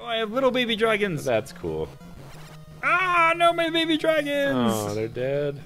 Oh, I have little baby dragons. That's cool. Ah, no, my baby dragons. Oh, they're dead.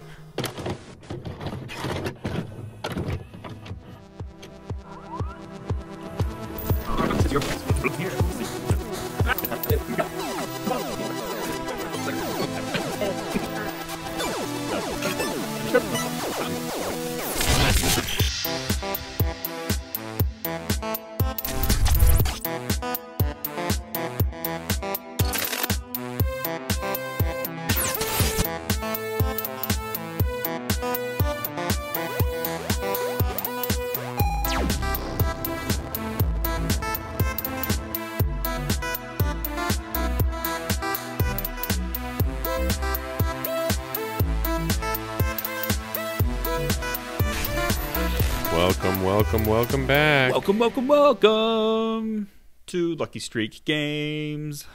Welcome, back. Welcome, welcome, welcome to Lucky Streak Games.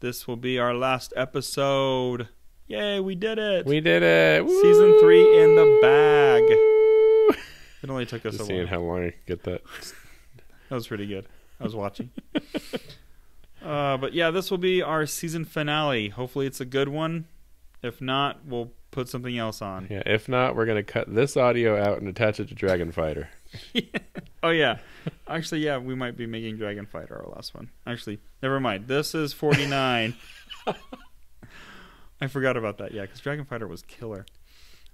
This will be our last episode. Yay, we did it. We did it. Season three in the bag. It only took us Just a seeing while. how long I could get that. That was pretty good. I was watching. uh, but yeah, this will be our season finale. Hopefully, it's a good one. If not, we'll put something else on. Yeah, if not, we're gonna cut this audio out and attach it to Dragon Fighter. Oh yeah, actually, yeah, we might be making Dragon Fighter our last one. Actually, never mind. This is forty nine. I forgot about that. Yeah, because Dragon Fighter was killer.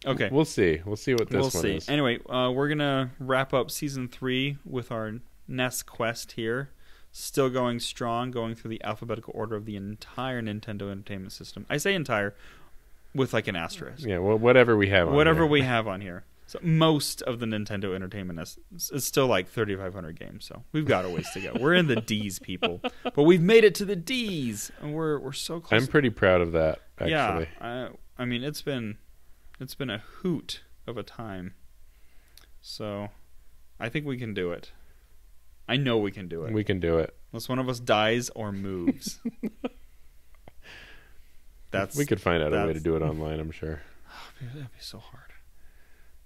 Okay, We'll see. We'll see what this we'll one see. is. Anyway, uh, we're gonna wrap up season three with our NES quest here. Still going strong, going through the alphabetical order of the entire Nintendo Entertainment System. I say entire, with like an asterisk. Yeah, well, whatever we have. On Whatever here. we have on here. So most of the Nintendo Entertainment is it's still like 3,500 games. So we've got a ways to go. We're in the D's, people, but we've made it to the D's, and we're we're so close. I'm pretty proud of that. Actually, Yeah, I, I mean it's been it's been a hoot of a time. So I think we can do it. I know we can do it. we can do it. Unless one of us dies or moves. That's we could find out a way to do it online. I'm sure. That'd be so hard.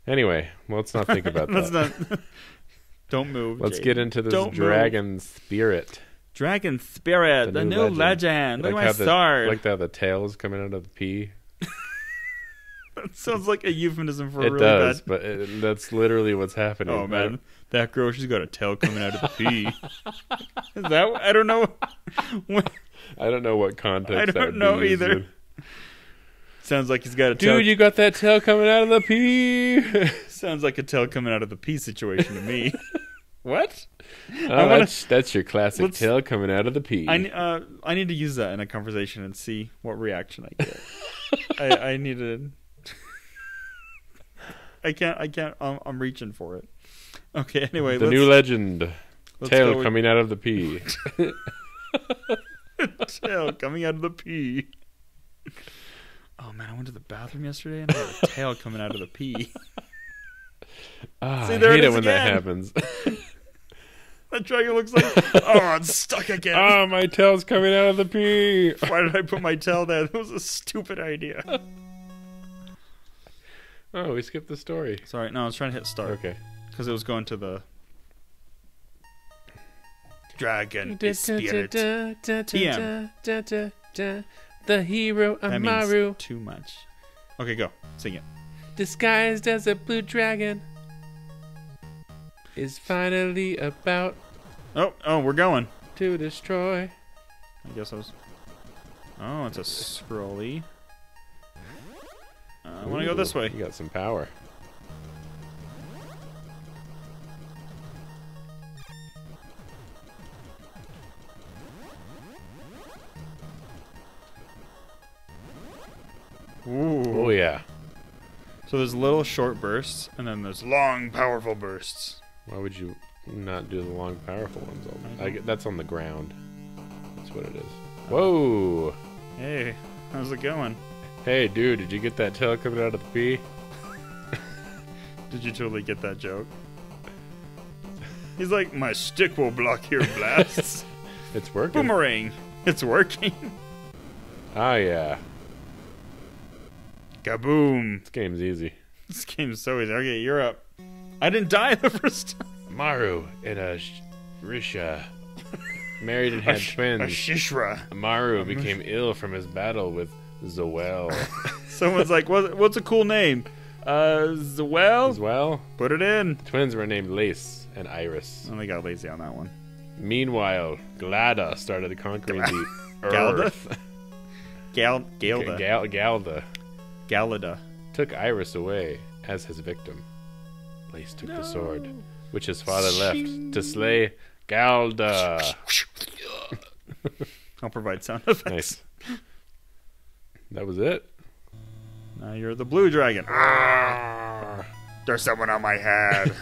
Anyway, let's not think about Let's that. not. Don't move. Let's get into this Don't move. dragon spirit. Dragon Spirit, The the, new legend. legend. Look Like at my the- sword. Like how the tail is coming out of the pea. that sounds like a euphemism for a it really does, bad. but it, that's literally what's happening. Oh man, that girl, she's got a tail coming out of the pea. Is that? I don't know. I don't know what context. I don't know either. Sounds like he's got a tail. Dude, you got that tail coming out of the pea. Sounds like a tail coming out of the pea situation to me. what? oh, wanna- that's, that's your classic tail coming out of the pea. I uh, I need to use that in a conversation and see what reaction I get. I I need to. I can't. I can't. I'm, I'm reaching for it. Okay. Anyway, the new legend. Tail with coming out of the pea. tail coming out of the pea. Oh man, I went to the bathroom yesterday and I had a tail coming out of the pee. Ah, See, I there it hate it is when that happens. That dragon looks like oh, it's stuck again. oh, my tail's coming out of the pee. Why did I put my tail there? That was a stupid idea. Oh, we skipped the story. Sorry, no, I was trying to hit start Okay. because it was going to the dragon spirit. TM. The hero That means too much. Okay, go sing it. disguised as a blue dragon, is finally about Oh, oh, we're going. to destroy. I guess I was. Oh, it's a scrolly. Uh, I want to go this way. You got some power. Ooh. Oh yeah. So there's little short bursts, and then there's long, powerful bursts. Why would you not do the long, powerful ones? I I get, that's on the ground. That's what it is. Whoa! Hey, how's it going? Hey, dude, did you get that tail coming out of the pea? Did you totally get that joke? He's like, my stick will block your blasts. It's working. Boomerang. It's working. Ah, yeah. Kaboom. This game's easy. This game's so easy. Okay, you're up. I didn't die the first time. Maru in a sh- Risha. married and A, had sh- twins. a Shishra. Maru became ill from his battle with Zoel. Someone's like, what, what's a cool name? Uh? As well, Put it in. twins were named Lace and Iris. Oh, they got lazy on that one. Meanwhile, Glada started conquering the Galda? Earth. Gal, Galda. Gal- Galda Galada. took Iris away as his victim. Lace took the sword, which his father left to slay Galda. I'll provide sound effects. Nice. That was it. Now you're the blue dragon. There's someone on my head.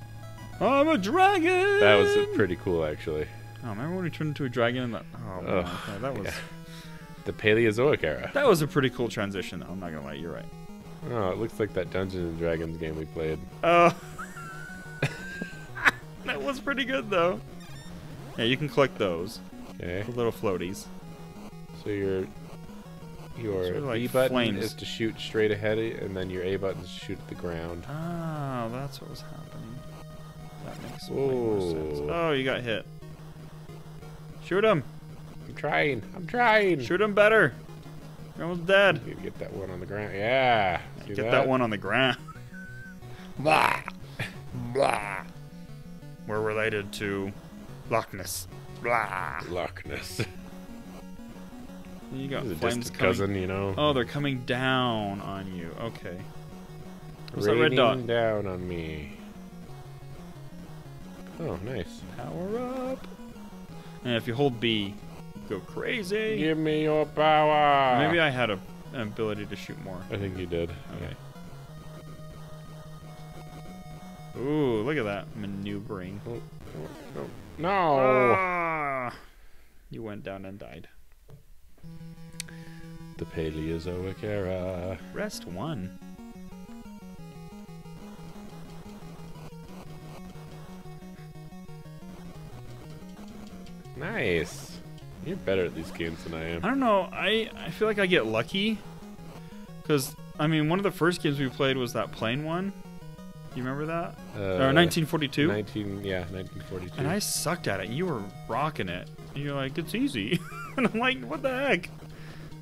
I'm a dragon. That was pretty cool, actually. Oh, remember when we turned into a dragon? And that, oh, man, that was yeah. The Paleozoic era. that was a pretty cool transition. Though. I'm not gonna lie, you're right. Oh, it looks like that Dungeons and Dragons game we played. Oh, that was pretty good though. Yeah, you can collect those, Okay. the little floaties. So your your Sort of like B button flames. is to shoot straight ahead, and then your A button is to shoot at the ground. Oh, that's what was happening. That makes more sense. Oh, you got hit. Shoot him! I'm trying. I'm trying. Shoot him better. You're almost dead. You get that one on the ground. Yeah. Get that? one on the ground. Blah. Blah. We're related to Loch Ness. Blah. Loch Ness. You got He's flames distant coming. cousin, you know. Oh, they're coming down on you. Okay. What's that red dot? down on me. Oh, nice. Power up. And if you hold B, go crazy. Give me your power. Maybe I had a, an ability to shoot more. I think you did. Okay. Ooh, look at that maneuvering. Yeah. Oh, no. No. Ah! You went down and died. The Paleozoic era. Rest one. Nice. You're better at these games than I am. I don't know. I, I feel like I get lucky. Because, I mean, one of the first games we played was that plane one. You remember that? Uh, or 1942? 19, yeah, 1942. And I sucked at it. You were rocking it. And you're like, it's easy. and I'm like, what the heck?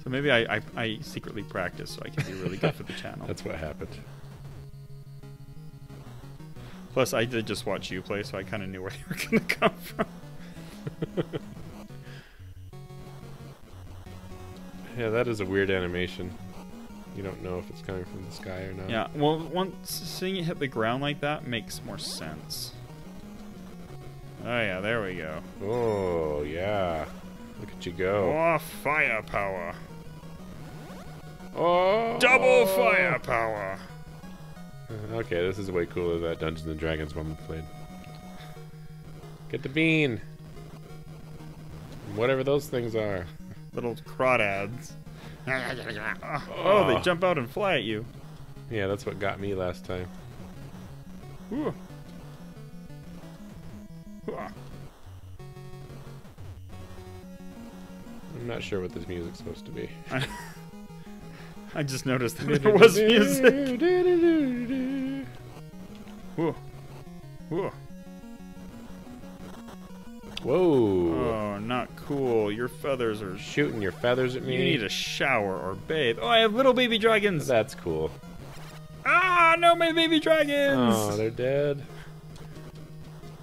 So maybe I, I, I secretly practice so I can be really good for the channel. That's what happened. Plus, I did just watch you play, so I kind of knew where you were going to come from. Yeah, that is a weird animation. You don't know if it's coming from the sky or not. Yeah, well, once seeing it hit the ground like that makes more sense. Oh, yeah, there we go. Oh, yeah. Look at you go. Oh, firepower. Oh! Double firepower. Okay, this is way cooler than that Dungeons and Dragons one we played. Get the bean. Whatever those things are. Little crawdads. Oh, they Oh. jump out and fly at you. Yeah, that's what got me last time. Ooh. I'm not sure what this music's supposed to be. I just noticed that there was music. Ooh. Ooh. Whoa! Oh, not cool. Your feathers are. Shooting your feathers at me. You need a shower or bathe. Oh, I have little baby dragons. That's cool. Ah, no, my baby dragons. Oh, they're dead.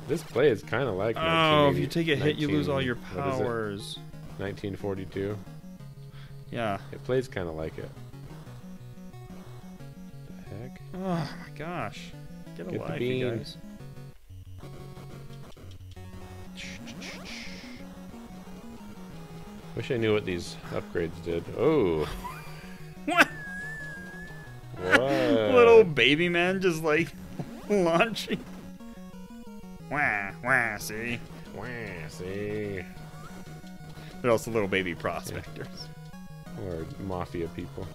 This play is kind of like. Oh, if you take a hit, you lose all your 19 what is it? powers. 1942. Yeah. It plays kind of like it. The heck? Oh my gosh. Get Get the alive, you guys. Wish I knew what these upgrades did. Oh. What? What? Little baby man just like launching. Wah, wah, see? Wah, see. They're also little baby prospectors. Or mafia people.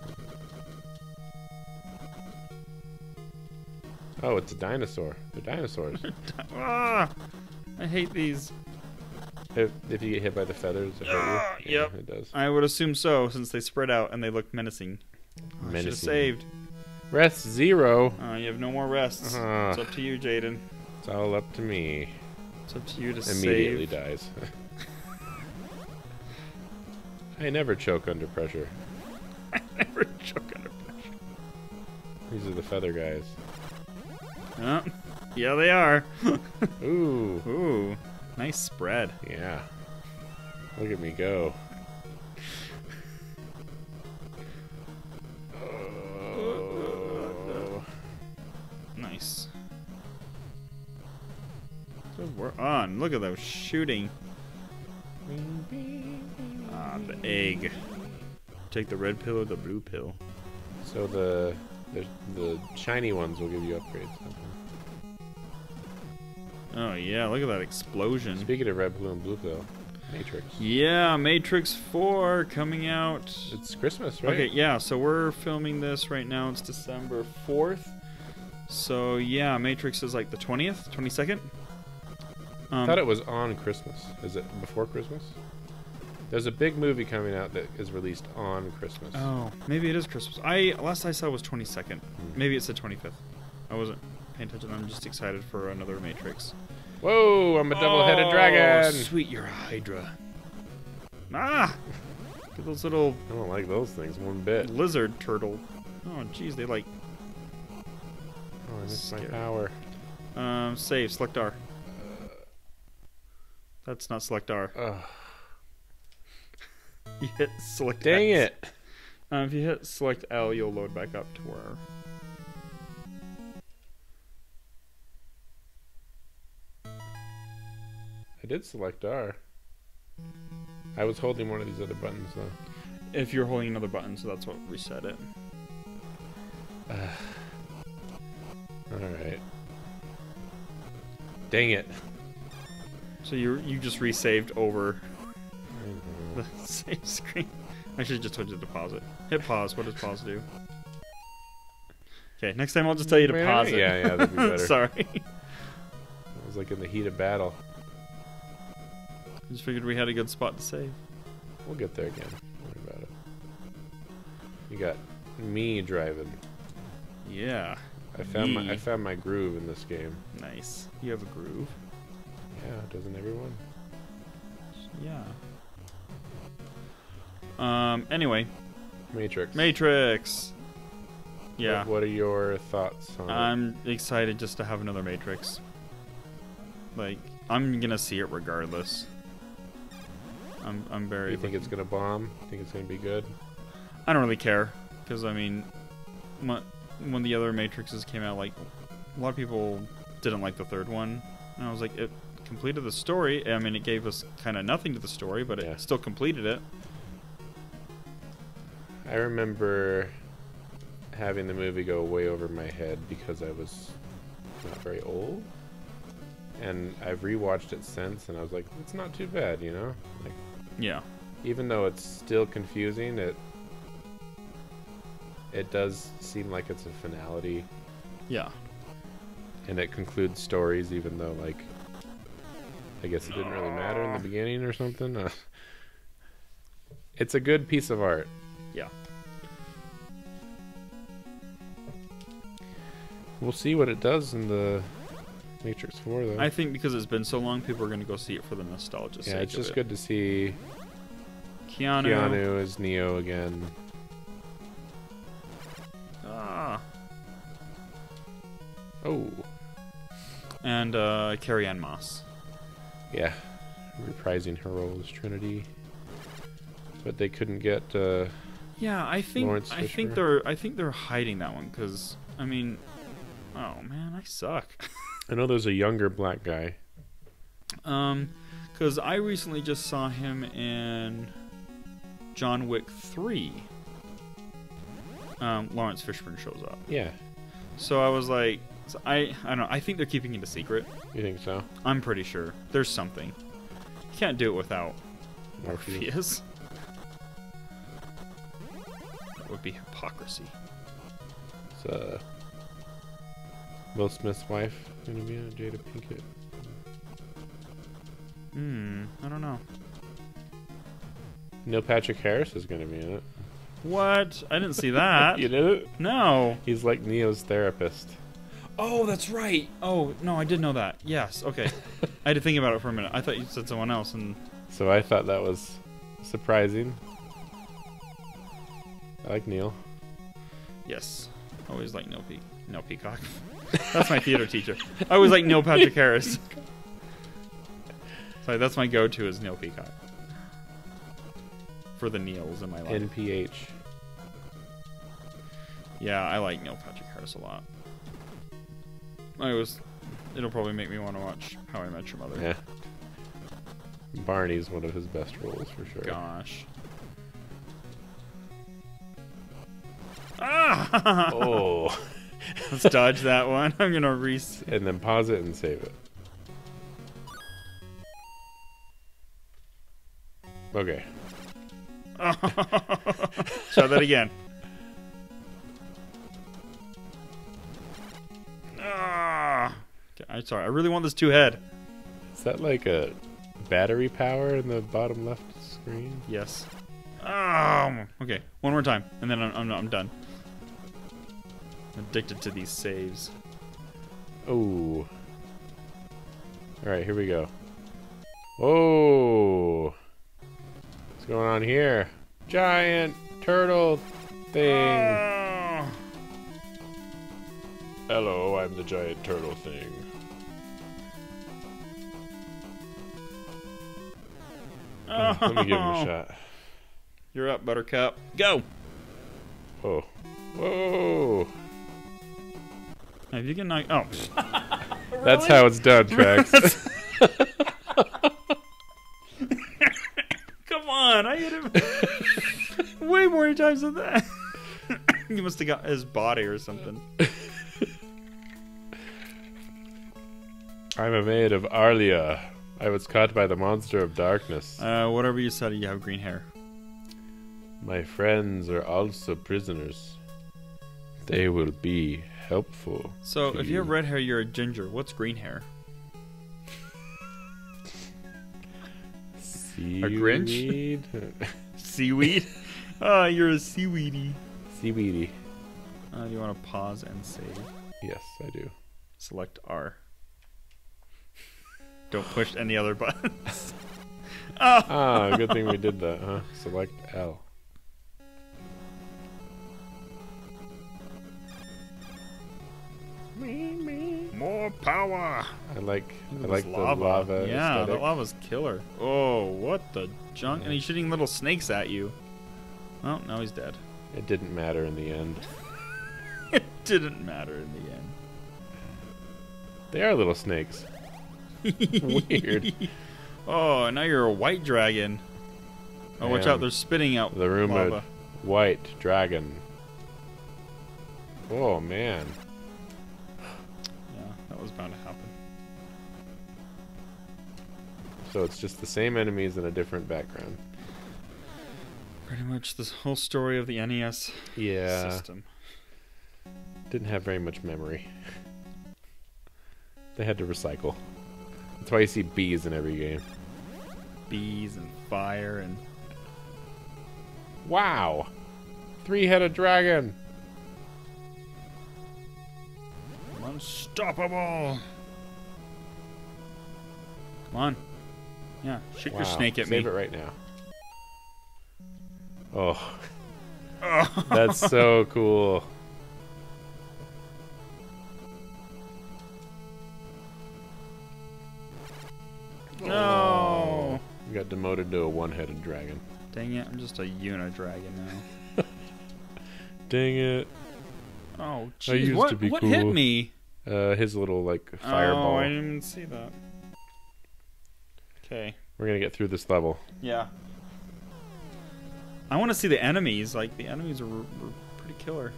Oh, it's a dinosaur. They're dinosaurs. ah, I hate these. If, if you get hit by the feathers, it hurt Ah, you. Yeah, yep. it does. I would assume so, since they spread out and they look menacing. Oh, I should have saved. Rest zero. Uh, you have no more rests. Ah. It's up to you, Jaden. It's all up to me. It's up to you to Immediately save. dies. I never choke under pressure. I never choke under pressure. These are the feather guys. Oh, yeah, they are. Ooh, Ooh, nice spread. yeah. Look at me go. Oh. Nice. Work. On. Look at those shooting. Ah, the egg. Take the red pill or the blue pill. So the, the the shiny ones will give you upgrades. Oh yeah, look at that explosion. Speaking of red, blue, and blue pill, Matrix. Yeah, Matrix 4 coming out. It's Christmas, right? Okay, yeah, so we're filming this right now. It's December 4th. So yeah, Matrix is like the 20th, 22nd. I Um, thought it was on Christmas. Is it before Christmas? There's a big movie coming out that is released on Christmas. Oh, maybe it is Christmas. I last I saw was 22nd. Maybe it's the 25th. I wasn't paying attention. I'm just excited for another Matrix. Whoa! I'm a double-headed Oh, dragon. Sweet, you're a Hydra. Ah! Look at those little I don't like those things one bit. lizard turtle. Oh, jeez, they like Oh, I missed my power. um save select R. That's not select R. Ugh. You hit select. Dang X. it! Um, if you hit select L, you'll load back up to where. Did select R. I was holding one of these other buttons though. If you're holding another button, so that's what reset it. All right. Dang it! So you you just resaved over the save screen. I should have just told you to pause it. Hit pause. What does pause do? Okay, next time I'll just tell you to pause it. yeah, yeah, that'd be better. Sorry. It was like in the heat of battle. Just figured we had a good spot to save. We'll get there again. Don't worry about it. You got me driving. Yeah, I found my I found my groove in this game. nice. You have a groove. Yeah, doesn't everyone? Yeah. Um. Anyway, Matrix. Matrix. Yeah. What, what are your thoughts on it? I'm excited just to have another Matrix. Like, I'm gonna see it regardless. I'm I'm very. you think it's gonna bomb? You think it's gonna be good? I don't really care because I mean, when when the other Matrixes came out, like a lot of people didn't like the third one, and I was like, it completed the story. I mean, it gave us kind of nothing to the story, but it Yeah. still completed it. I remember having the movie go way over my head because I was not very old. And I've rewatched it since and I was like, it's not too bad, you know? Like Yeah. even though it's still confusing, it it does seem like it's a finality Yeah. and it concludes stories even though like I guess it didn't really matter in the beginning or something. Uh, it's a good piece of art. Yeah. We'll see what it does in the Matrix 4 though. I think because it's been so long, people are going to go see it for the nostalgia yeah, sake it's just it. good to see Keanu. Keanu as Neo again. Ah. Oh, And uh, Carrie-Anne Moss. yeah, reprising her role as Trinity. But they couldn't get. Uh, Yeah, I think I think they're I think they're hiding that one because I mean, oh man, I suck. I know there's a younger black guy. um, because I recently just saw him in John Wick three. Um, Laurence Fishburne shows up, Yeah, so I was like, so I I don't know. I think they're keeping it a secret. you think so? I'm pretty sure there's something. You can't do it without Morpheus. Morpheus. That would be hypocrisy. It's uh, Will Smith's wife gonna be in on Jada Pinkett. Hmm, I don't know. Neil Patrick Harris is gonna be in it. What? I didn't see that. you did it? No. He's like Neo's therapist. Oh, that's right. Oh, no, I did know that. Yes. Okay. I had to think about it for a minute. I thought you said someone else, and So I thought that was surprising. I like Neil. Yes. Always like Neil, Pe- Neil Peacock. that's my theater teacher. I always like Neil Patrick Harris. so that's my go-to is Neil Peacock. For the Neils in my life. NPH. Yeah, I like Neil Patrick Harris a lot. I was. It'll probably make me want to watch How I Met Your Mother. Yeah. Barney's one of his best roles for sure. Gosh. Oh. Let's dodge that one. I'm gonna re. and then pause it and save it. Okay. Try that again. Ah! I'm sorry. I really want this two head. Is that like a battery power in the bottom left screen? Yes. Um. Okay. One more time, and then I'm I'm, I'm done. I'm addicted to these saves. Oh. Alright, here we go. Whoa. What's going on here? Giant turtle thing. Ah! Hello, I'm the giant turtle thing. Let me give him a Oh. shot. You're up, Buttercup. Go. Whoa. Whoa. If you can knock. Oh. That's how it's done, Trax. Come on, I hit him way more times than that. he must have got his body or something. I'm a maid of Arlia. I was caught by the monster of darkness. Uh, whatever you said, you have green hair. My friends are also prisoners. They will be helpful. So, if you have red hair, you're a ginger. What's green hair? A Grinch? Seaweed? Seaweed? oh, you're a seaweedy. Seaweedy. Uh, do you want to pause and save? Yes, I do. Select R. Don't push any other buttons. oh. Ah, good thing we did that, huh? Select L. More power. I like I This like the lava. Yeah, aesthetic. the lava's killer. Oh, what the junk? And he's shooting little snakes at you. Oh, well, now he's dead. It didn't matter in the end. It didn't matter in the end. They are little snakes. Weird. Oh, now you're a white dragon. Oh, watch out! They're spitting out The rumored lava. white dragon. Oh man. That was bound to happen. So it's just the same enemies in a different background. Pretty much this whole story of the NES Yeah. system. Didn't have very much memory. They had to recycle. That's why you see bees in every game. Bees and fire and Wow! Three headed dragon! Unstoppable. Come on. Yeah, shoot Wow. your snake at Save me. it right now. Oh, Oh. that's so cool. No. Oh. You got demoted to a one headed dragon. Dang it, I'm just a Unidragon now. Dang it. Oh, jeez. What, to be what hit cool. me? Uh, his little, like, fireball. Oh. I didn't even see that. Okay. We're gonna get through this level. Yeah. I want to see the enemies. Like, the enemies are, are pretty killer.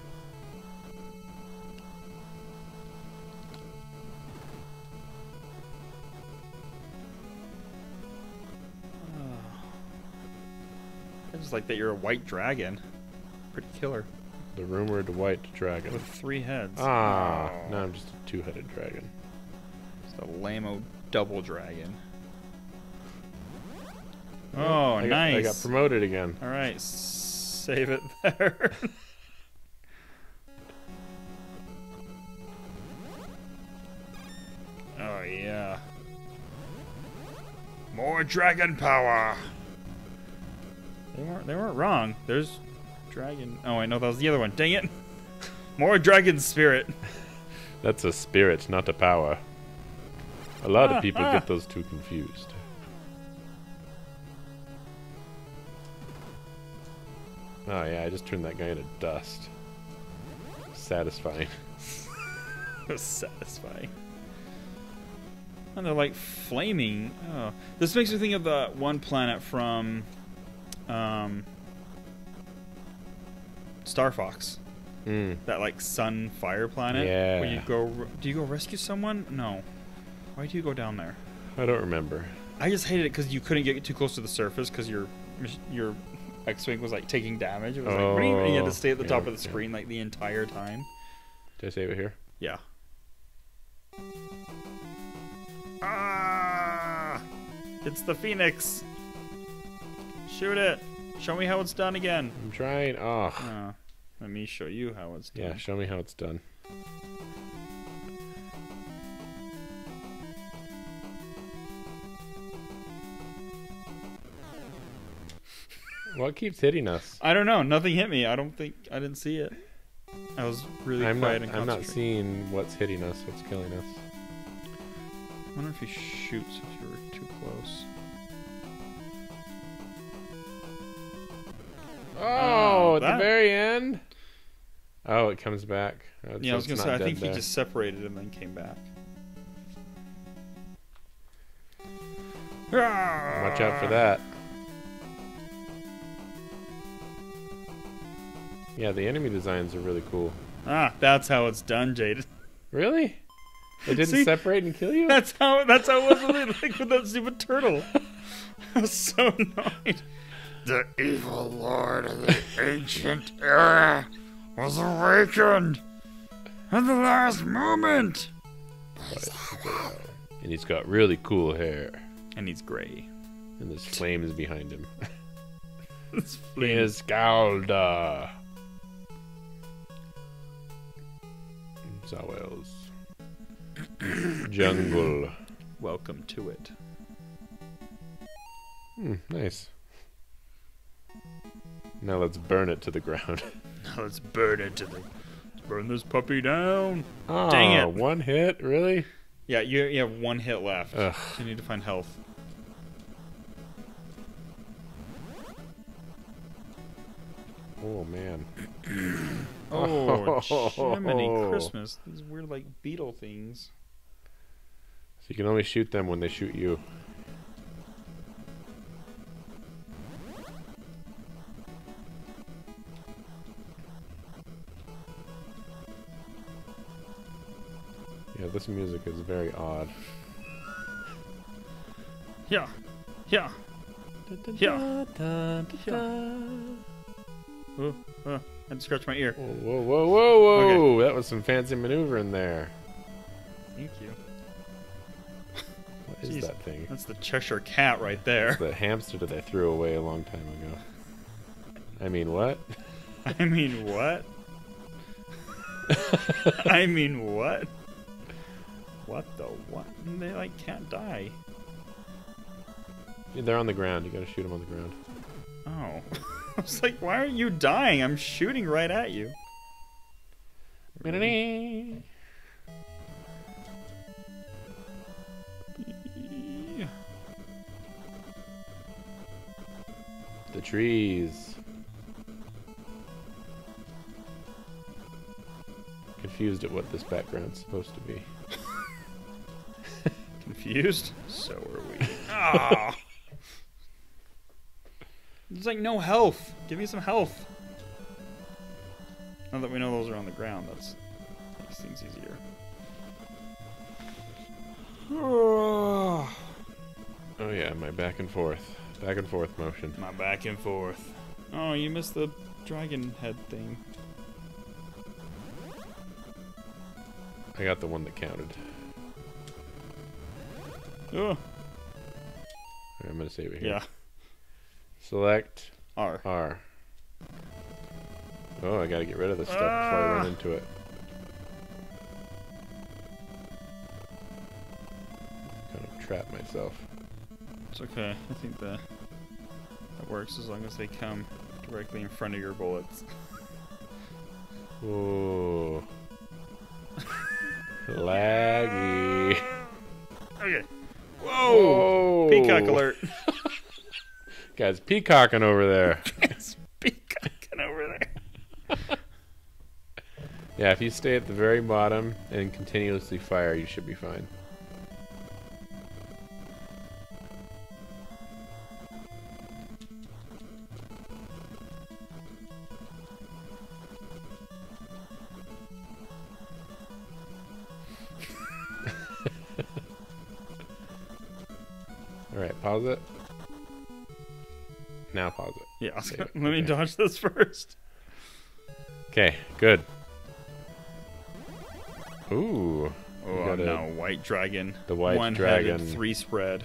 I just like that you're a white dragon. Pretty killer. The rumored white dragon. With three heads. Ah, Oh. now I'm just a two headed dragon. It's a lame double dragon. Oh, I got, nice. I got promoted again. All right, save it there. oh yeah. More dragon power. They weren't. They weren't wrong. There's dragon. Oh, I know that was the other one. Dang it! More dragon spirit. That's a spirit, not a power. A lot Ah, of people ah. get those two confused. Oh yeah, I just turned that guy into dust. Satisfying. Satisfying. And they're like flaming. Oh, this makes me think of the one planet from um, Star Fox. Mm. That like sun fire planet. Yeah. Where you go. Do you go rescue someone? No. Why do you go down there? I don't remember. I just hated it because you couldn't get too close to the surface because your your X-wing was like taking damage. It was like, you, you had Oh, to stay at the top of the yeah. screen like the entire time. Did I save it here? Yeah. Ah! It's the Phoenix. Shoot it. Show me how it's done again. I'm trying. Oh, Uh, let me show you how it's done. yeah. Show me how it's done. What keeps hitting us? I don't know. Nothing hit me. I don't think I didn't see it. I was really I'm quiet not. and I'm not seeing what's hitting us. What's killing us? I wonder if he shoots Oh, Oh, at that- the very end. Oh, it comes back. Oh, Yeah, so I was gonna say. I dead think he just separated and then came back. Watch out for that. Yeah, the enemy designs are really cool. Ah, that's how it's done, Jade. Really? It didn't See? separate and kill you? That's how. That's how it was with, like with that stupid turtle. I was so annoyed. The evil lord of the ancient era was awakened at the last moment. And he's got really cool hair. And he's gray. And there's flames behind him. It's He is Galda. Zawels. Jungle. Welcome to it. Hmm, nice. Now let's burn it to the ground. Now let's burn it to the. Let's burn this puppy down. Oh, Dang it. one hit? Really? Yeah, you you have one hit left. Ugh. You need to find health. Oh, man. Oh, Jiminy oh. Christmas! These weird like beetle things. So you can only shoot them when they shoot you. Yeah, this music is very odd. Yeah, yeah. Yeah. Oh, oh, I had to scratch my ear. Whoa, whoa, whoa, whoa, whoa! That was some fancy maneuvering there. Thank you. What is Jeez. that thing? That's the Cheshire Cat right there. The hamster that I threw away a long time ago. I mean, what? I mean, what? I mean, what? What the what? They like can't die. They're on the ground. You gotta shoot them on the ground. Oh. I was like, why aren't you dying? I'm shooting right at you. The trees. Confused at what this background's supposed to be. Confused? So are we. Ah. There's like no health. Give me some health. Now that we know those are on the ground, that's makes things easier. Oh yeah, my back and forth, back and forth motion. My back and forth. Oh, you missed the dragon head thing. I got the one that counted. Oh, I'm gonna save it here. yeah. Select R. R. Oh, I gotta get rid of this stuff before I run Ah. into it. Kind of trap myself. It's okay. I think that that works as long as they come directly in front of your bullets. Ooh. Laggy. Okay. Whoa! Peacock alert. Guys, peacocking over there. it's peacocking over there. yeah, if you stay at the very bottom and continuously fire, you should be fine. Pause it. Now pause it. Yeah, Save let it. me Okay. dodge this first. Okay, good. Ooh, Oh got a- no, white dragon. the white One-headed dragon. three spread.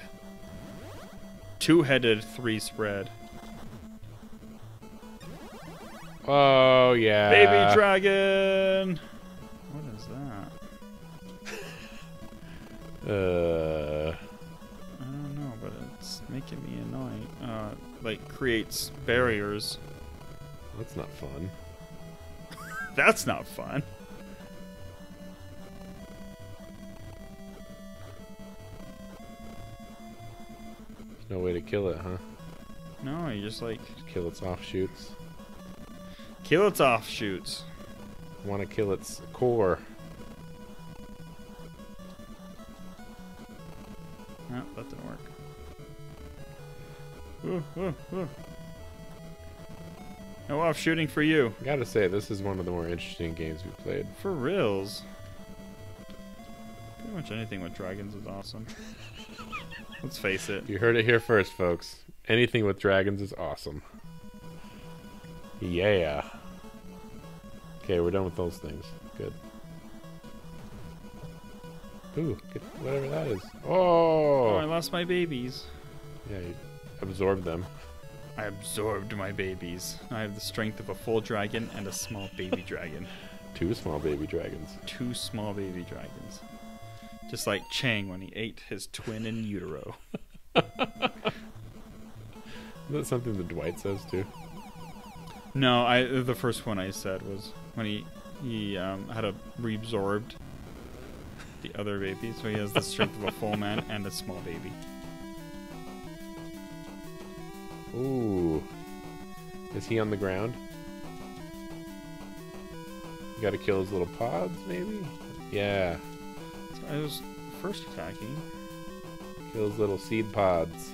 Two-headed three spread. Oh yeah. Baby dragon. What is that? Uh, like creates barriers. that's not fun. That's not fun. There's no way to kill it, huh? No, you just like Just kill its offshoots. kill its offshoots. Want to kill its core. Ooh, ooh, ooh. No off shooting for you. Gotta say, this is one of the more interesting games we've played. For reals. Pretty much anything with dragons is awesome. Let's face it. You heard it here first, folks. Anything with dragons is awesome. Yeah. Okay, we're done with those things. Good. Ooh, get whatever that is. Oh, Oh, I lost my babies. Yeah, you absorb them. I absorbed my babies. I have the strength of a full dragon and a small baby dragon. Two small baby dragons. Two small baby dragons. Just like Chang when he ate his twin in utero. Is that something that Dwight says too? No, I the first one I said was when he he um, had a reabsorbed the other baby, so he has the strength of a full man and a small baby. Ooh. Is he on the ground? You gotta kill his little pods, maybe? Yeah. I was first attacking. Kill his little seed pods.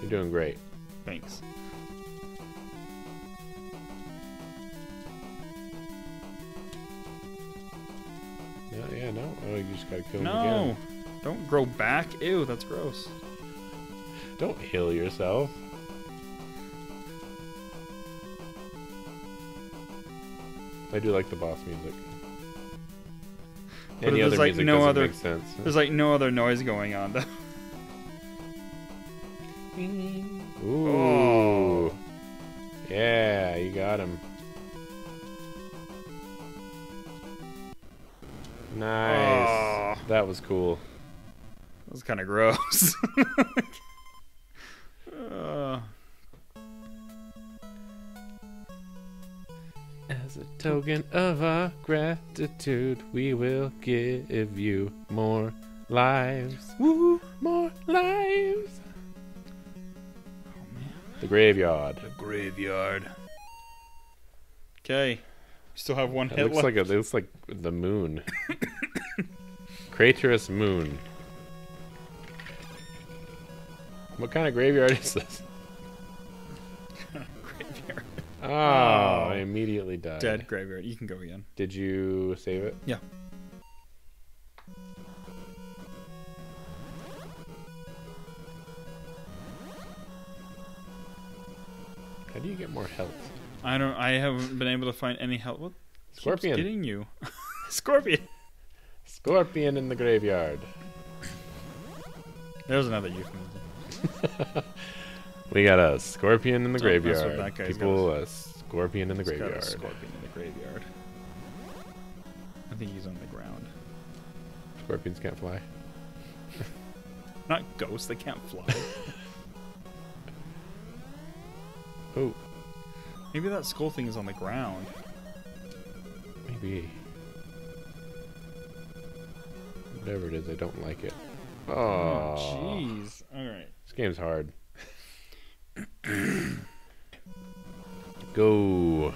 You're doing great. Thanks. Yeah, yeah, no. Oh, you just gotta kill him No, again. don't grow back. Ew, that's gross. Don't heal yourself. I do like the boss music. But Any there's, other like, music no other-. There's like no other noise going on though. Oh. Ooh. Oh. Yeah, you got him. Nice. Oh, That was cool. that was kind of gross. token of our gratitude, we will give you more lives. Woo! More lives. The graveyard. the graveyard. Okay, still have one It hit looks left. like a, it looks like the moon. Craterous moon. What kind of graveyard is this? Oh. I immediately died. Dead graveyard. You can go again. Did you save it? Yeah. How do you get more health? I don't. I haven't been able to find any help. What keeps Scorpion. getting you? Scorpion. Scorpion in the graveyard. There's another euphemism. We got a scorpion in the Don't graveyard. People, a scorpion in the a graveyard. scorpion in the graveyard. I think he's on the ground. Scorpions can't fly. Not ghosts. They can't fly. Oh, Maybe that skull thing is on the ground. maybe. Whatever it is, I don't like it. Oh, Oh, jeez. All right. This game's hard. Go. Look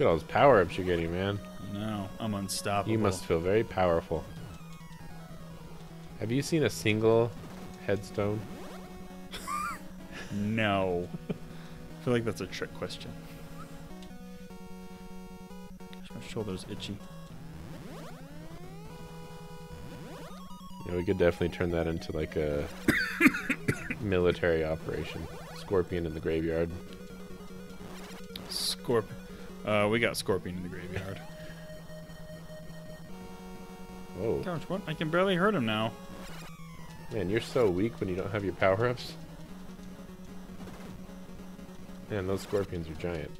at all those power ups you're getting, man. No, I'm unstoppable. You must feel very powerful. Have you seen a single headstone? No. I feel like that's a trick question. My shoulder's itchy. Yeah, we could definitely turn that into like a military operation. Scorpion in the graveyard. Scorp. Uh, we got Scorpion in the graveyard. Whoa. Gosh, what? I can barely hurt him now. Man, you're so weak when you don't have your power ups. Man, those scorpions are giant.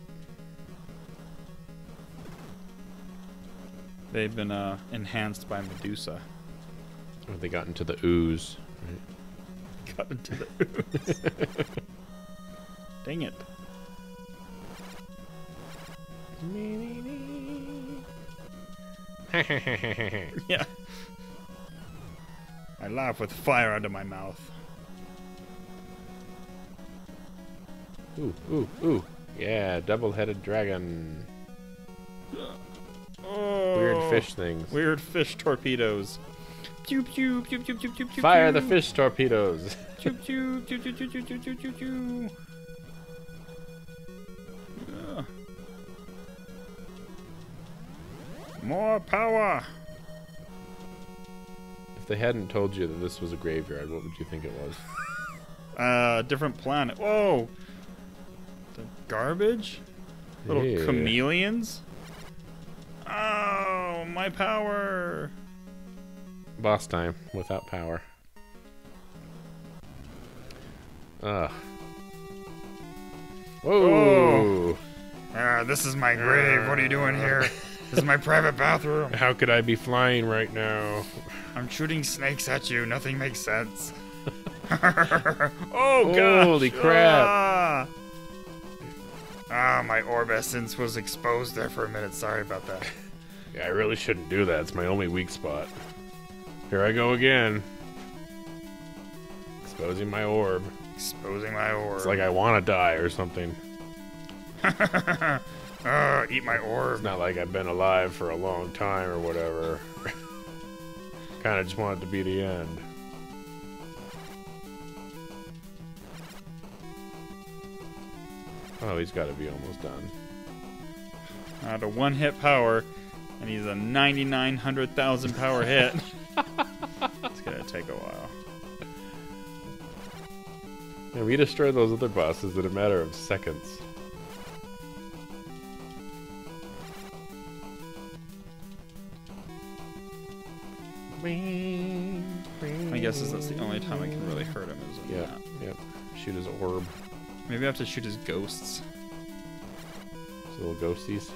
They've been uh, enhanced by Medusa. Oh, they got into the ooze. Got into the ooze. Dang it. Yeah. I laugh with fire under my mouth. ooh, ooh, ooh. Yeah, double-headed dragon. Oh, Weird fish things. Weird fish torpedoes. Pew pew pew pew pew pew pew. Fire the fish torpedoes. Pew pew pew pew pew pew pew pew pew pew. More power. if they hadn't told you that this was a graveyard, what would you think it was? Uh, different planet. Whoa. The garbage. Little Yeah. chameleons. Oh, my power. Boss time without power. Ugh. Whoa! Ah, this is my grave. What are you doing here? This is my private bathroom. How could I be flying right now? I'm shooting snakes at you. Nothing makes sense. Oh. Holy crap. Ah. Ah, my orb essence was exposed there for a minute. Sorry about that. Yeah, I really shouldn't do that. It's my only weak spot. Here I go again. Exposing my orb. Exposing my orb. It's like I want to die or something. Ah, eat my orb. It's not like I've been alive for a long time or whatever. kind of just want it to be the end. Oh, he's got to be almost done. Uh, to one hit power, and he's a 9,900,000 power hit. it's gonna take a while. Yeah, we destroyed those other bosses in a matter of seconds. My guess is that's the only time I can really hurt him is in Yeah, that. yep. Shoot his orb. Maybe I have to shoot his ghosts. His little ghosties.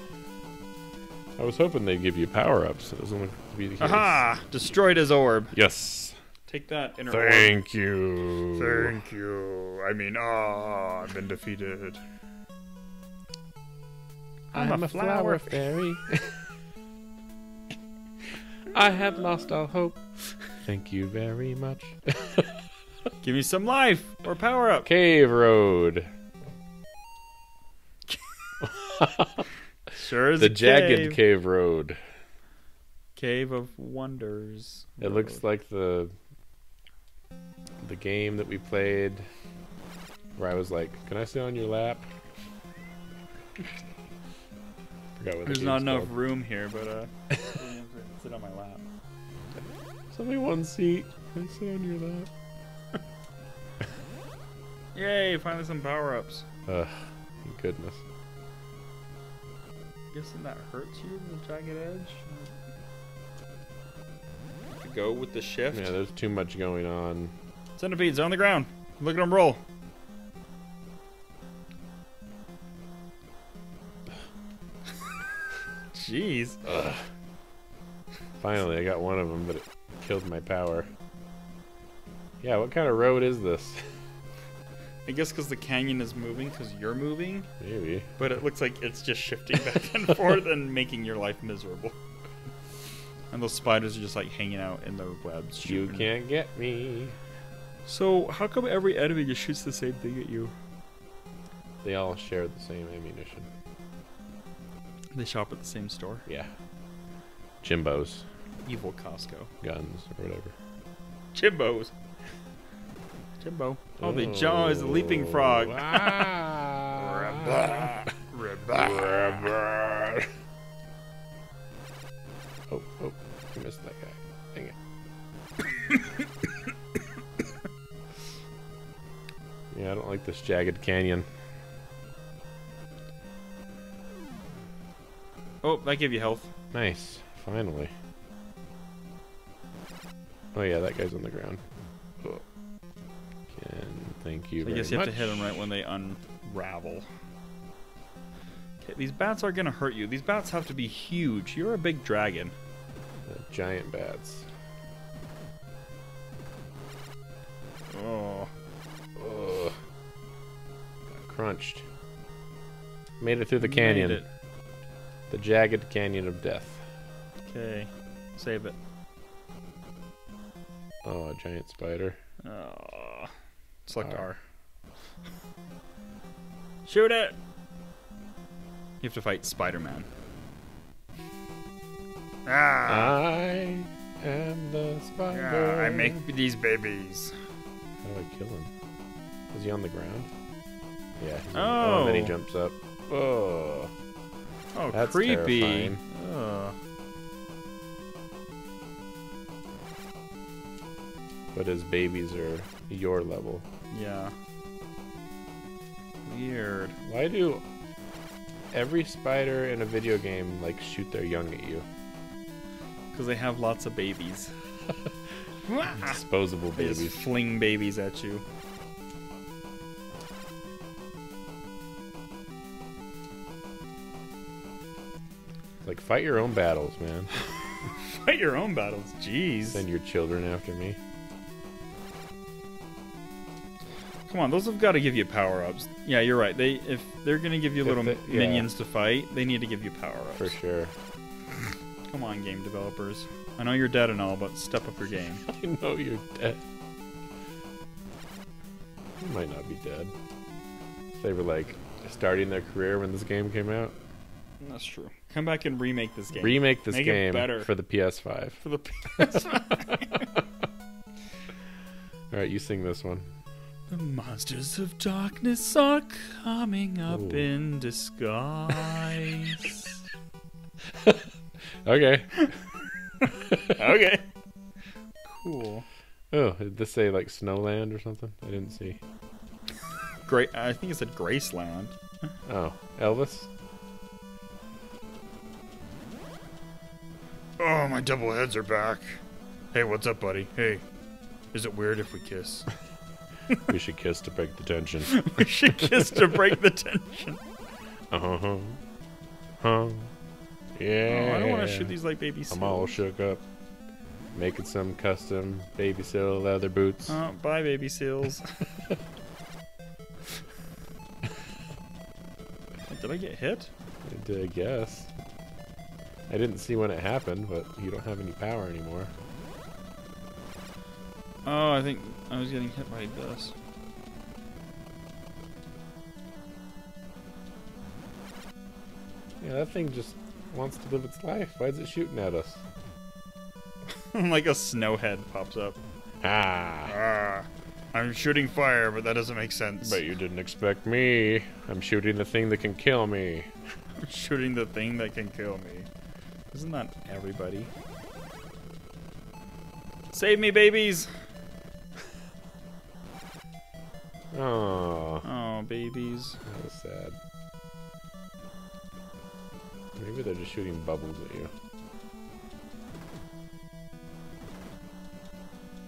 I was hoping they'd give you power ups. It doesn't look to be the case. Aha! Destroyed his orb. Yes. Take that, inner orb. Thank you. Thank you. I mean, ah, I've been defeated. I'm, a flower fairy. I have lost all hope. Thank you very much. Give me some life or power up. Cave Road. Sure is the jagged cave. cave. road. Cave of Wonders. It looks like the the game that we played where I was like, "Can I sit on your lap?" Forgot what the There's not enough called. room here, but uh, sit on my lap. Only one seat. Can I sit on your lap? Yay! Finally some power ups. Ugh, goodness. Guessing that hurts you, the jagged edge. To go with the shift. Yeah, there's too much going on. Centipedes on the ground. Look at them roll. Jeez. Ugh. Finally, I got one of them, but it killed my power. Yeah, what kind of road is this? I guess because the canyon is moving because you're moving, Maybe. but it looks like it's just shifting back and forth and making your life miserable. And those spiders are just like hanging out in the webs. You can't get me. So how come every enemy just shoots the same thing at you? They all share the same ammunition. They shop at the same store. Yeah. Jimbos, Evil Costco. guns, or whatever. Chimbos. Chimbo. Oh, the jaw is a leaping frog. Ah. oh, oh, you missed that guy. Dang it. yeah, I don't like this jagged canyon. Oh, that gave you health. Nice, finally. Oh yeah, that guy's on the ground. Thank you I very guess you have much. to hit them right when they unravel. Okay, these bats are gonna hurt you. These bats have to be huge. You're a big dragon. The giant bats. Oh. Ugh. Got crunched. Made it through the canyon. The jagged canyon of death. Okay. Save it. Oh, a giant spider. Oh. Select R. R. Shoot it! You have to fight Spider-Man. Ah, I am the spider. yeah, I make these babies. How do I kill him? Is he on the ground? Yeah. He's on the- Oh. and then he jumps up. Oh. Oh, That's creepy. terrifying. Ugh. But his babies are your level. Yeah. Weird. Why do every spider in a video game like shoot their young at you? Because they have lots of babies. Disposable They just babies. fling babies at you. Like fight your own battles, man. Fight your own battles. Jeez. Send your children after me. Come on, those have got to give you power ups. Yeah, you're right. They if they're gonna give you If little they- yeah. minions to fight, they need to give you power ups. For sure. Come on, game developers. I know you're dead and all, but step up your game. I know you're dead. You might not be dead. They were like starting their career when this game came out. That's true. Come back and remake this game Remake this Make game better. for the PS5. for the PS5. All right, you sing this one. The monsters of darkness are coming up Ooh. in disguise. Okay. okay. Cool. Oh, did this say like Snowland or something? I didn't see. Great. I think it said Graceland. Oh, Elvis. Oh, my double heads are back. Hey, what's up, buddy? Hey, is it weird if we kiss? We should kiss to break the tension. we should kiss to break the tension. Uh huh. Huh. Yeah. Oh, I don't want to shoot these like baby seals. I'm all shook up. Making some custom baby seal leather boots. Oh, bye, baby seals. Did I get hit? I did, I guess. I didn't see when it happened, but you don't have any power anymore. Oh, I think I was getting hit by this. Yeah, that thing just wants to live its life. Why is it shooting at us? like a snowhead pops up. Ah. Ah, I'm shooting fire, but that doesn't make sense. Bet you didn't expect me. I'm shooting the thing that can kill me. I'm shooting the thing that can kill me. Isn't that everybody? Save me, babies! Oh, Oh, babies. that was sad. Maybe they're just shooting bubbles at you.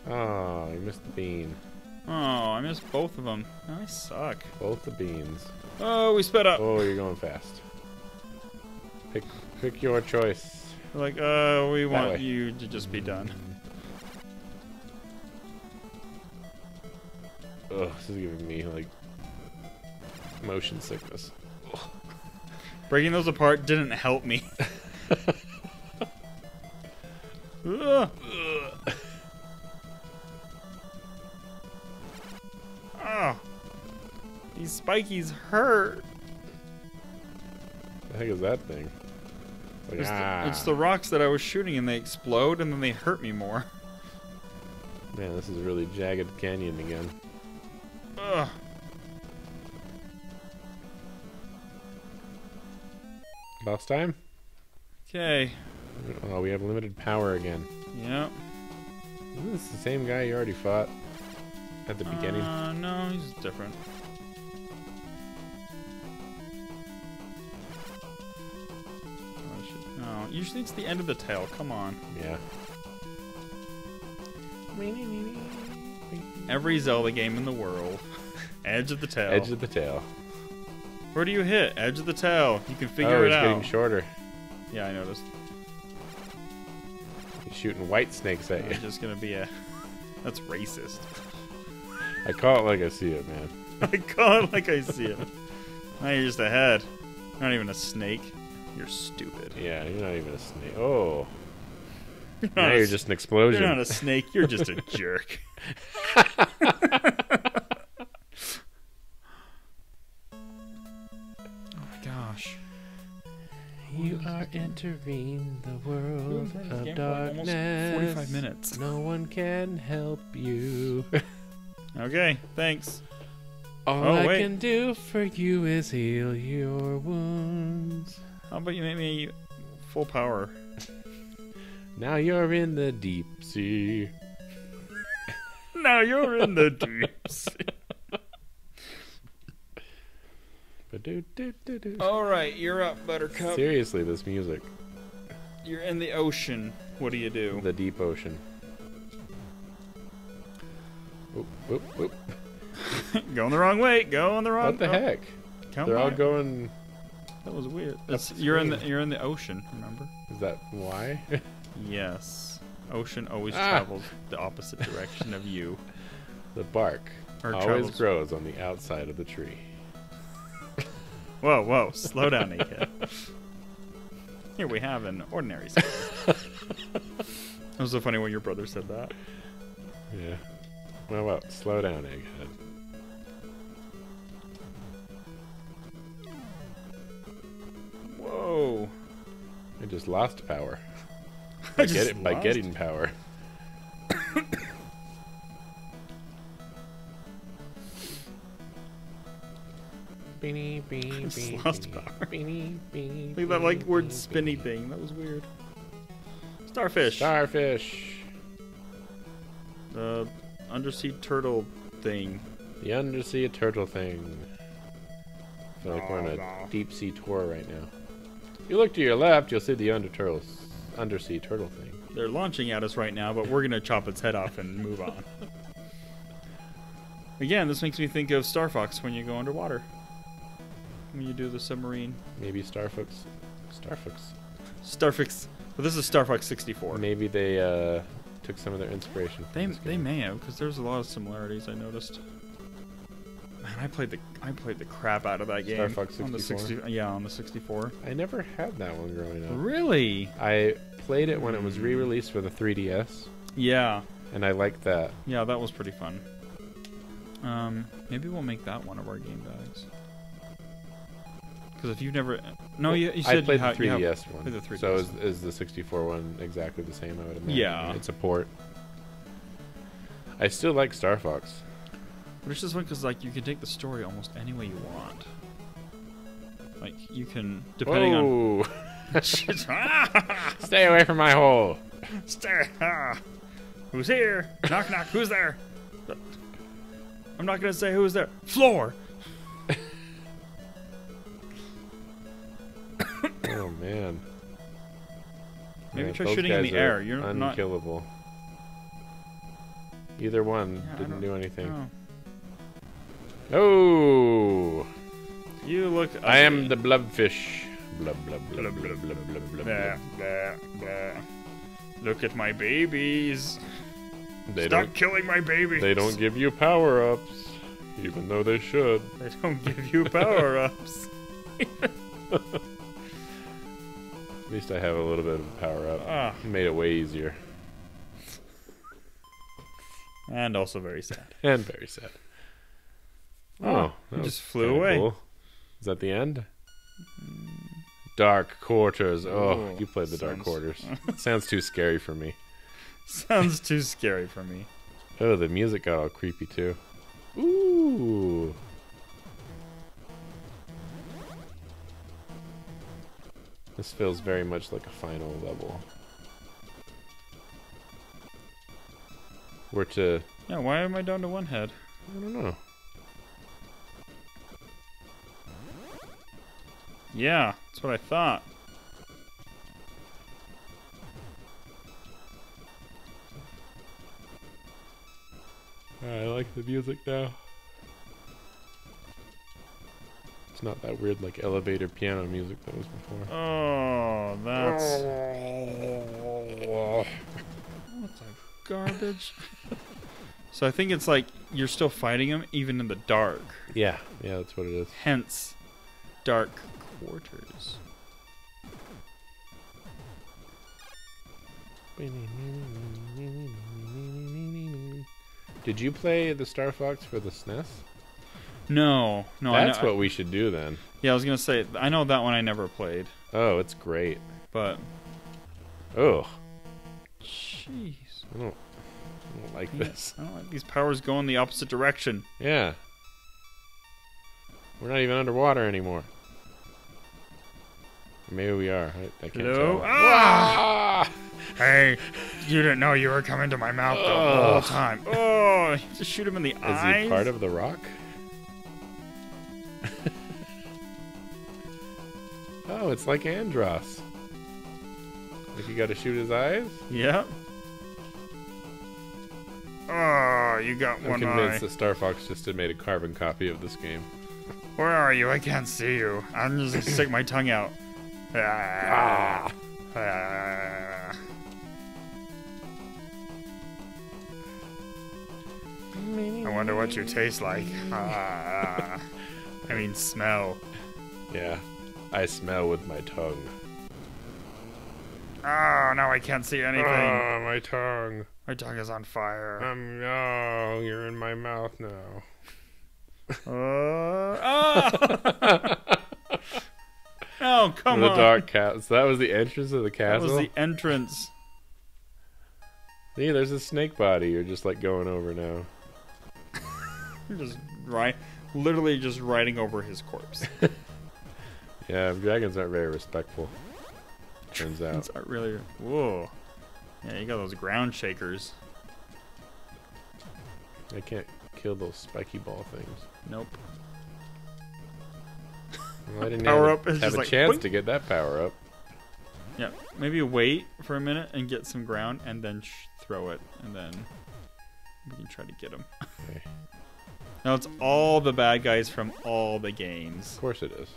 Oh, you missed the bean. Oh, I missed both of them. I suck. Both the beans. Oh, we sped up. Oh, you're going fast. Pick, pick your choice. Like, uh, we want way. you to just be done. This is giving me like motion sickness. Breaking those apart didn't help me. Ugh. Ah, these spikies hurt. The heck is that thing? It's like, It's, ah, the, it's the rocks that I was shooting, and they explode, and then they hurt me more. man, this is really jagged canyon again. Time? Okay. Oh, we have limited power again. Yep. This Isn't this the same guy you already fought at the beginning? Uh, no, he's different. Oh. No, usually it's the end of the tail. Come on. yeah. Every Zelda game in the world. Edge of the tail. Edge of the tail. Where do you hit? Edge of the tail. You can figure oh, it it's out. getting shorter. Yeah, I noticed. He's shooting white snakes at you. It's just gonna be a. That's racist. I call it like I see it, man. I call it like I see it. Now you're just a head. Not even a snake. You're stupid. Yeah, you're not even a snake. Oh, You're now you're just an explosion. You're not a snake. You're just a jerk. are entering the world of darkness. 45 minutes. No one can help you. Okay, thanks. All Oh, I wait. can do for you is heal your wounds. How about you make me full power? Now you're in the deep sea. Now you're in the deep sea. Ba-do-do-do-do. All right, you're up, Buttercup. Seriously, this music. You're in the ocean. What do you do? The deep ocean. Oop, oop, oop. Going the wrong way. Going the wrong. What the oh, heck? Come They're all going. That was weird. That's, you're in the you're in the ocean. Remember? Is that why? Yes. Ocean always Ah. travels the opposite direction of you. the bark Or always travels. grows on the outside of the tree. Whoa, whoa! Slow down, Naked. Here we have an ordinary scale. it was so funny when your brother said that. Yeah. Well, well, slow down, Egghead. Whoa! I just lost power. I By, just get it, by lost- getting power. Beanie, beanie, Just beanie, lost power. beanie, beanie, Look at that like word beanie, spinny beanie. thing. That was weird. Starfish. Starfish. The undersea turtle thing. The undersea turtle thing. I feel like we're on a blah. deep sea tour right now. If you look to your left, you'll see the under turtles, undersea turtle thing. They're launching at us right now, but we're gonna chop its head off and move on. Again, this makes me think of Star Fox when you go underwater. When you do the submarine. Maybe Starfox. Starfox. Star Fox. star But this is Star Fox 64. Maybe they uh, took some of their inspiration. From They, this they game. may have, because there's a lot of similarities I noticed. Man, I played the I played the crap out of that game Star Fox on the 64? 60. Yeah, on the 64. I never had that one growing up. Really? I played it when it was re-released for the 3DS, Yeah, and I liked that. yeah, that was pretty fun. Um, maybe we'll make that one of our game bags. Because if you've never, no, you, you said I played you ha- the you have- 3DS one. the 3DS So is, is the 64 one exactly the same? I would imagine. Yeah. It's a port. I still like Star Fox. But it's just fun because like you can take the story almost any way you want. Like you can, depending on. Whoa! Ah! Stay away from my hole. Stay. Ah. Who's here? Knock knock. Who's there? I'm not gonna say who's there. Floor. Oh man. Maybe Yeah, try shooting in the air. You're not. unkillable. Either one Yeah, didn't don't- anything. Oh. Oh! You look. I am ugly. the blubfish. Blub blub blub blub blub blub blub. Blah, blah, blah. Look at my babies. They Stop don't. killing my babies. They don't give you power ups. Even though they should. They don't give you power ups. At least I have a little bit of power up. Ah, Made it way easier. and also very sad. And very sad. Oh, Oh, just flew away. cool. Is that the end? Dark Quarters. Oh, Oh, you played the Dark Quarters. Sounds too scary for me. Sounds too scary for me. Oh, the music got all creepy too. Ooh. This feels very much like a final level. We're to Yeah, why am I down to one head? I don't know. Yeah, that's what I thought. I like the music now. It's not that weird like elevator piano music that was before. Oh, that's what's that garbage. so I think it's like you're still fighting him even in the dark. Yeah, yeah, that's what it is. Hence, dark quarters. Did you play the Star Fox for the SNES? No, no, That's what we should do then. yeah, I was gonna say I know that one I never played, Oh, it's great. but Oh, jeez, I don't, I don't like yeah, this. I don't like these powers going the opposite direction. Yeah. We're not even underwater anymore. Maybe we are. I, I can't Hello? tell. Ah! Ah! Hey, you didn't know you were coming to my mouth the whole time. Oh, you just shoot him in the Is eyes. he part of the rock? Oh, it's like Andross. Like you gotta shoot his eyes? Yep. Oh, you got one. I'm one convinced eye. that Star Fox just made a carbon copy of this game. Where are you? I can't see you. I'm just gonna stick my tongue out. Ah. Ah. I wonder what you taste like. Ah. I mean, smell. Yeah. I smell with my tongue. Oh, now I can't see anything. Ah, my tongue. My tongue is on fire. Um, no, you're in my mouth now. Uh, ah! oh, come the on. The dark castle. So that was the entrance of the castle? that was the entrance. See, there's a snake body. You're just like going over now. You're just right, literally just riding over his corpse. Yeah, dragons aren't very respectful. Turns out. It's not really. Whoa. Yeah, you got those ground shakers. I can't kill those spiky ball things. Nope. Well, I didn't Power have, up is have just a like, chance boink. to get that power up. Yeah, maybe wait for a minute and get some ground, and then sh- throw it, and then we can try to get him. Okay. Now it's all the bad guys from all the games. Of course it is.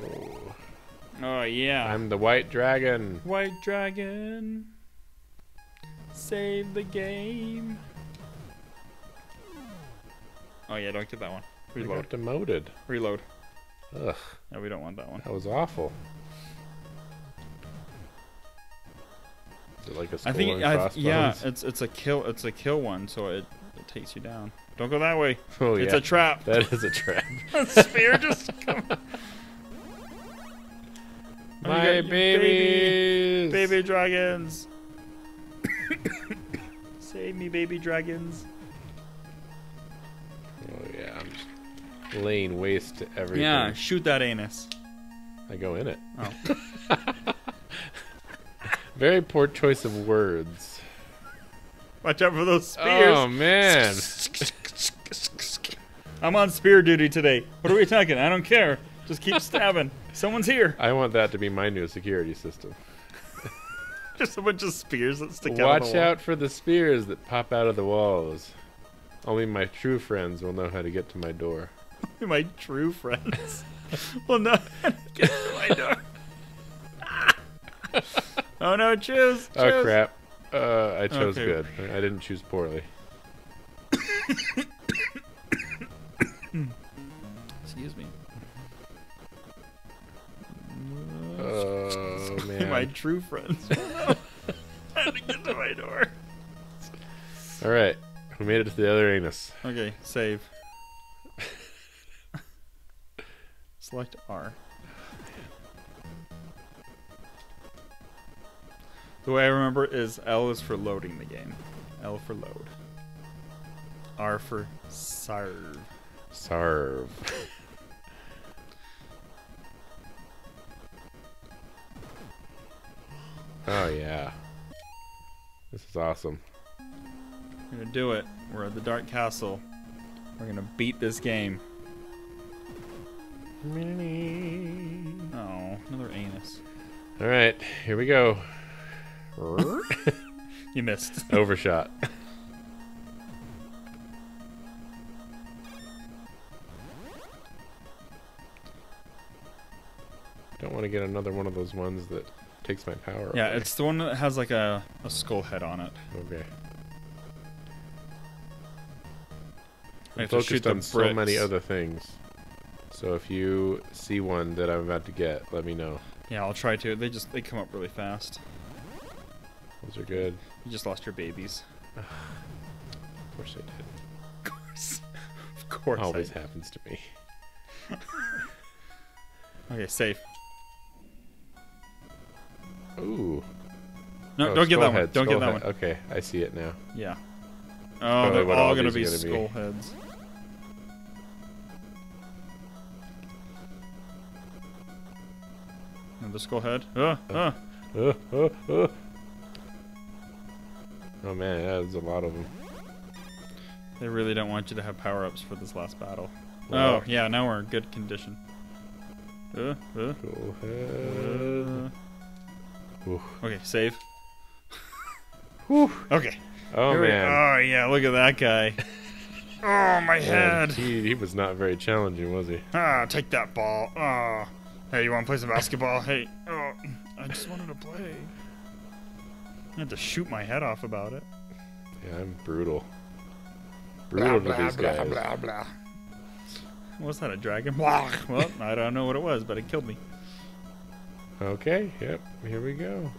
Oh, Oh yeah, I'm the white dragon. White Dragon, save the game. Oh yeah, don't get that one. I Reload. got demoted. Reload. Ugh, No, we don't want that one. that was awful. Is it like a skull I think I, yeah, it's it's a kill it's a kill one, so it, it takes you down. Don't go that way. oh it's yeah, a trap. that is a trap. A Spear just come. My babies. baby dragons. Save me, baby dragons. Oh yeah, I'm just laying waste to everything. Yeah, shoot that anus. I go in it. Oh. Very poor choice of words. Watch out for those oh, spears. Oh man. I'm on spear duty today. What are we talking? I don't care. Just keep stabbing. Someone's here. I want that to be my new security system. Just a bunch of spears that stick out. Watch out for the spears that pop out of the walls. Only my true friends will know how to get to my door. my true friends. well, no. Get to my door. oh no! Choose. Oh crap! Uh, I chose Okay. good. I didn't choose poorly. Excuse me. Oh man! my true friends. Had to get to my door. All right, we made it to the other anus. Okay, save. Select R. The way I remember it is L is for loading the game. L for load. R for serve. Sarve. oh yeah. This is awesome. We're gonna do it. We're at the Dark Castle. We're gonna beat this game. Oh, another anus. All right, here we go. You missed. Overshot. Don't want to get another one of those ones that takes my power. yeah, away. it's the one that has like a, a skull head on it. okay. I have focused on so many other things. So if you see one that I'm about to get, let me know. Yeah, I'll try to. They just they come up really fast. Those are good. You just lost your babies. Of course I did. Of course. of course. Always happens to me. Okay, safe. Ooh. No, Oh, don't get that one. Don't get that head. one. Okay, I see it now. Yeah. Oh, they're all all gonna be gonna be. skull heads. Another skull head. Uh, uh. Uh, uh, uh. Oh man, yeah, there's a lot of them. They really don't want you to have power ups for this last battle. Oh, yeah, now we're in good condition. Uh, uh, Cool uh. Okay, save. Okay. Oh Here man. Oh, yeah, look at that guy. oh, my Man, head. he, he was not very challenging, was he? Ah, take that ball. Oh. Hey, you want to play some basketball? Hey. Oh, I just wanted to play. I had to shoot my head off about it. Yeah, I'm brutal. Blah, Brutal to these blah, guys. blah, blah. Was that a dragon? Blah. well, I don't know what it was, but it killed me. Okay, yep, here we go.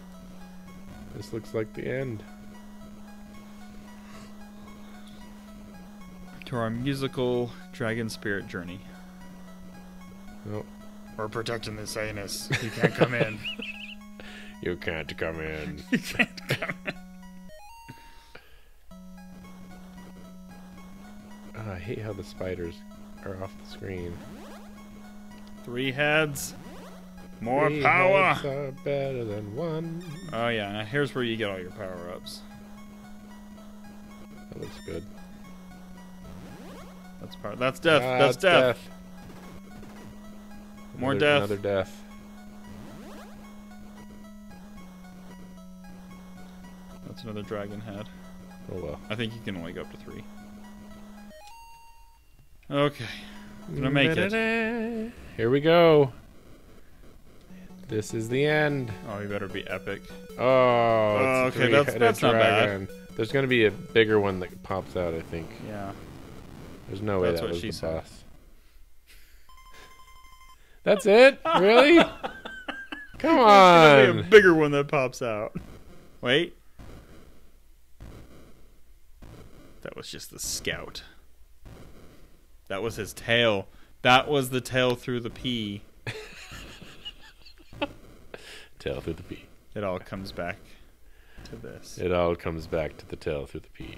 This looks like the end. To our musical dragon spirit journey. Oh, We're protecting this anus. You can't come in. you can't come in. You can't come Oh, I hate how the spiders are off the screen. Three heads. More Three power. heads are better than one. Oh yeah, now here's where you get all your power ups. That looks good. That's part. That's death. Ah, That's it's death. More Another- death. Another death. That's another dragon head. Oh well. I think you can only go up to three. Okay. I'm Gonna make it. Here we go. This is the end. Oh, you better be epic. Oh, a oh, okay, that's- that's not bad. There's gonna be a bigger one that pops out. I think. Yeah. There's no way That's that what was she the said. boss. That's it? Really? Come There's gonna be a on. bigger one that pops out. Wait. That was just the scout. That was his tail. That was the tail through the P. Tail through the P. It all comes back to this. It all comes back to the tail through the P.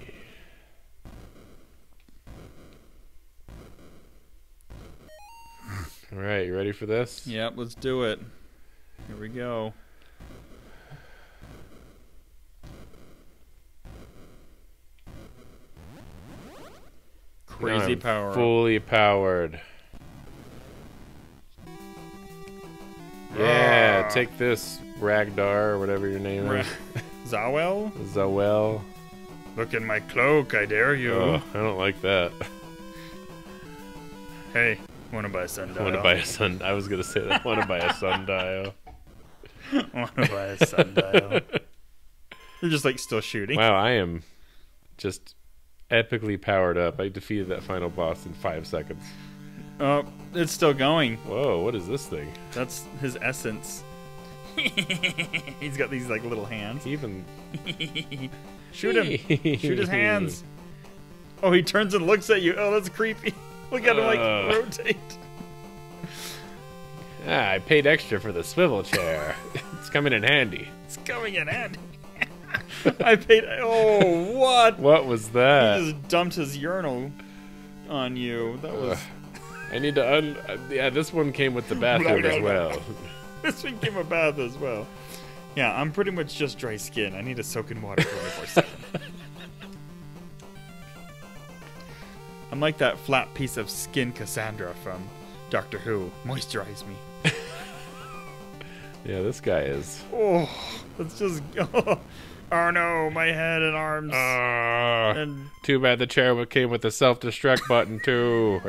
All right, you ready for this? Yep, let's do it. Here we go. Crazy power. Fully powered. Yeah, Ah. take this, Ragdar, or whatever your name Ra- is. Zawel? Zawel. Look in my cloak, I dare you. Oh, I don't like that. Hey, wanna buy a sundial? want to buy a sun. I was gonna say that. I want to buy a sundial. wanna buy a sundial? You're just like still shooting. Wow, I am just epically powered up. I defeated that final boss in five seconds. Oh, it's still going. Whoa, what is this thing? That's his essence. He's got these like little hands. Even Shoot him! Shoot his hands! Oh, he turns and looks at you. Oh, that's creepy. Look at him like Uh. rotate. Ah, I paid extra for the swivel chair. it's coming in handy. It's coming in handy. I paid. Oh, what? What was that? He just dumped his urinal on you. That was. I need to un. uh, Yeah, this one came with the bathroom as well. this one came with a bath as well. Yeah, I'm pretty much just dry skin. I need to soak in water 24 7. I'm like that flat piece of skin Cassandra from Doctor Who. Moisturize me. Yeah, this guy is. Oh, let's just. Oh, no, my head and arms. Ah, and too bad the chair came with the self-destruct button too.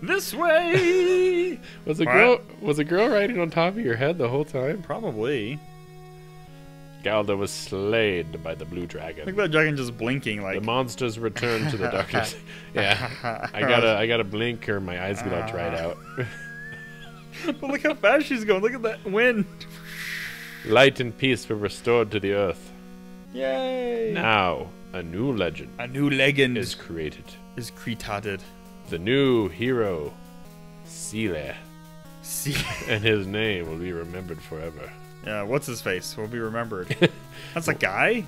this way! was a girl was a girl riding on top of your head the whole time? Probably. Galda was slayed by the blue dragon. Look at that dragon just blinking like. The monsters return to the darkness. yeah, I gotta I gotta blink or my eyes get all ah. dried out. but look how fast she's going. Look at that wind. Light and peace were restored to the earth. Yay! Now a new legend A new legend is created. is created. The new hero, Sile, See, and his name will be remembered forever. Yeah, what's his face? Will be remembered. That's a guy.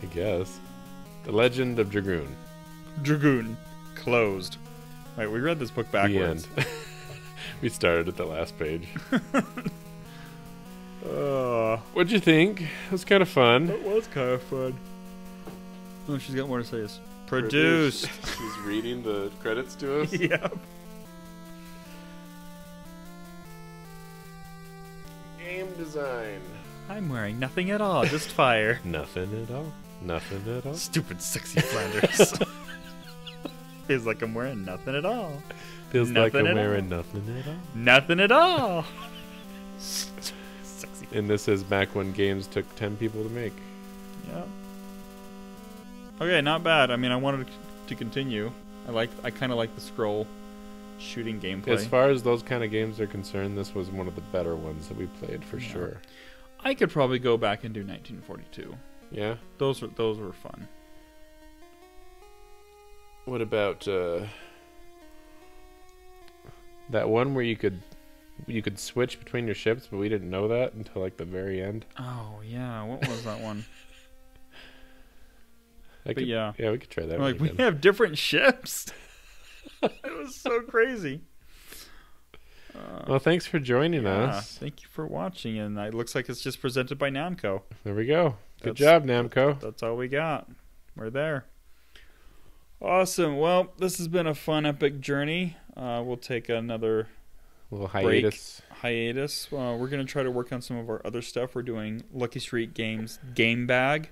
I guess. The Legend of Dragoon. Dragoon, closed. Wait, we read this book backwards. end. we started at the last page. Uh, What'd you think? It was kind of fun. It was kind of fun. Oh, she's got more to say. Is produced. She's reading the credits to us. yep. Game design. I'm wearing nothing at all, just fire. Nothing at all. Nothing at all. Stupid, sexy Flanders. Feels like I'm wearing nothing at all. Feels like I'm at wearing nothing at all. Nothing at all. Sexy. And this is back when games took 10 people to make. Yeah. Okay, not bad. I mean, I wanted to continue. I like. I kind of like the scroll shooting gameplay. As far as those kind of games are concerned, this was one of the better ones that we played for Yeah. sure. I could probably go back and do 1942. Yeah. Those were those were fun. What about uh, that one where you could you could switch between your ships, but we didn't know that until like the very end? Oh yeah, what was that one? I but could, yeah, yeah, we could try that one like we have different ships. it was so crazy. Uh, Well, thanks for joining yeah, us. thank you for watching, and it looks like it's just presented by Namco. There we go. Good That's- job, Namco. That's all we got. We're there. Awesome. Well, this has been a fun, epic journey. Uh, we'll take another little break. hiatus. hiatus. Uh, we're going to try to work on some of our other stuff. We're doing Lucky Streak Games Game Bag.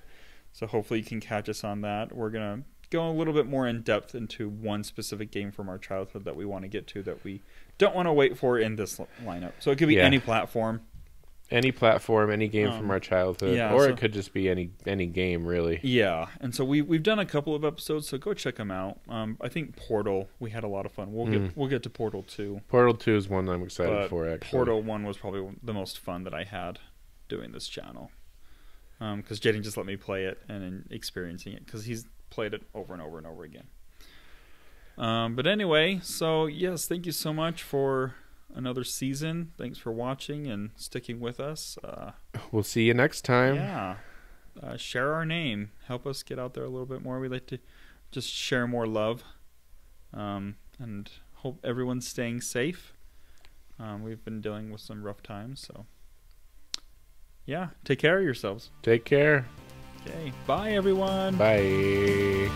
So hopefully you can catch us on that. We're going to go a little bit more in depth into one specific game from our childhood that we want to get to that we don't want to wait for in this lineup. So it could be Yeah. any platform. Any platform, any game Um, from our childhood, yeah, or so- it could just be any any game really. Yeah, and so we we've done a couple of episodes, so go check them out. Um, I think Portal, we had a lot of fun. We'll Mm. get we'll get to Portal two, Portal Two is one I'm excited but for. Actually, Portal one was probably the most fun that I had doing this channel. Because Jaden just let me play it and experiencing it because he's played it over and over and over again. Um, but anyway, so yes, thank you so much for another season. Thanks for watching and sticking with us. Uh, We'll see you next time. yeah. Uh, share our name. Help us get out there a little bit more. We'd like to just share more love. Um, and hope everyone's staying safe. Um, we've been dealing with some rough times, so yeah, take care of yourselves. Take care. Okay, bye everyone. Bye.